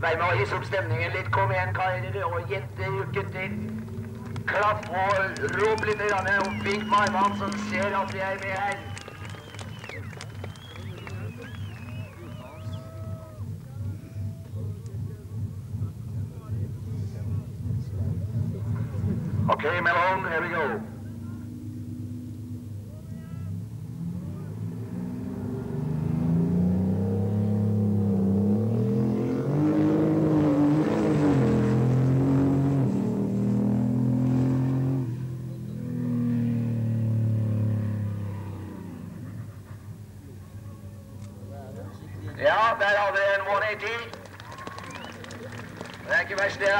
Vær med å hisse opp stemningen litt. Kom igjen, karer og jenter, gutter. Klapp og rop litt grann, og vink med armene som ser at vi er med her. Okay, Malone, here we go. Der hadde vi en 180. Det er ikke verst, det her.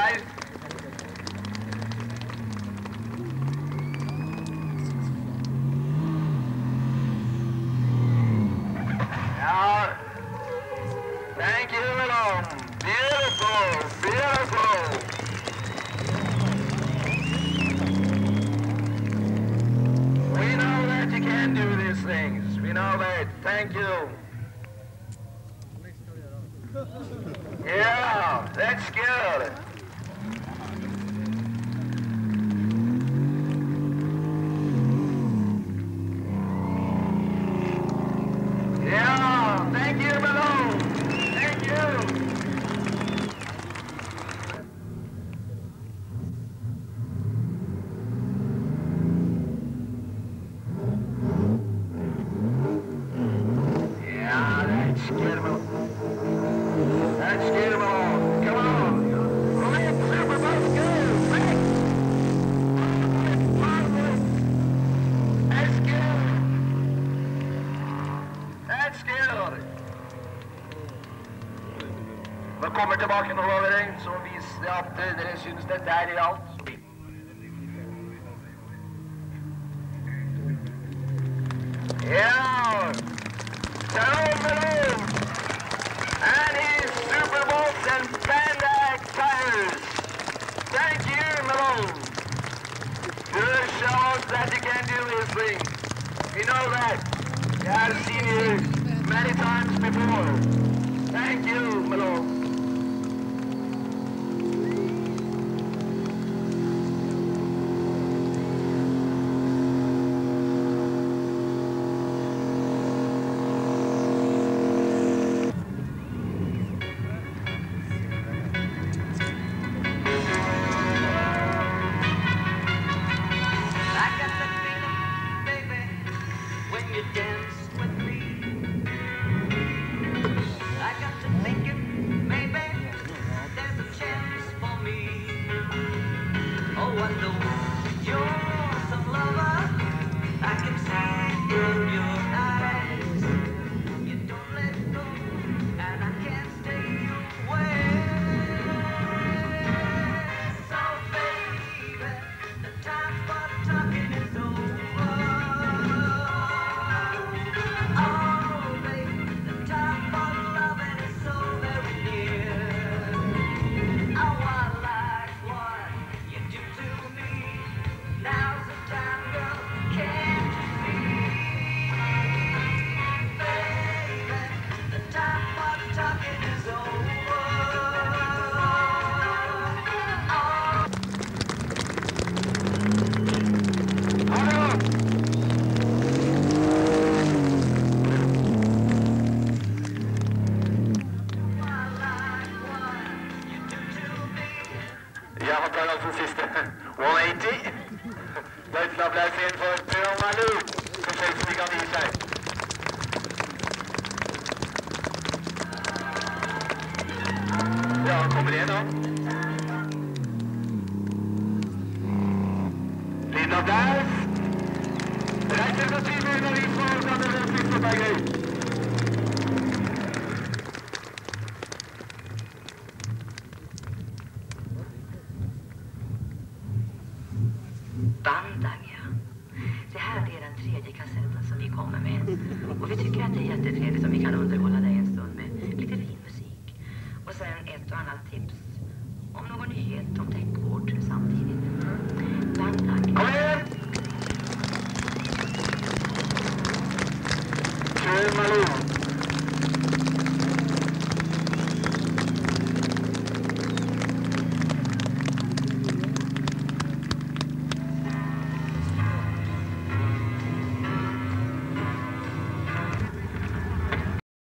Ja. Thank you, Malone. Beautiful, beautiful. We know that you can do these things. We know that. Thank you. Yeah, that's good. Vi kommer tilbake nå, dere, så vis at eh, dere dette er realt. And his and tires. Thank you, Malone. You show that you can do. We know that. I've seen you many times before. Thank you, Malone. Know you're some lover. I can see in your Nelson Sister. 180. Blijf nou blijven in voor Pearl Malou. Vergeet die kan zijn. Ja, kom erin dan. Linda Duif. Rijdt er natuurlijk naar iets voor dat de Nelson Bandania. Det här är den tredje kassetten som vi kommer med. Och vi tycker att det är jättetrevligt om vi kan underhålla dig en stund med lite fin musik. Och sen ett och annat tips om någon nyhet om täckvård samtidigt. Bandania. Kom igen! Kör Malou!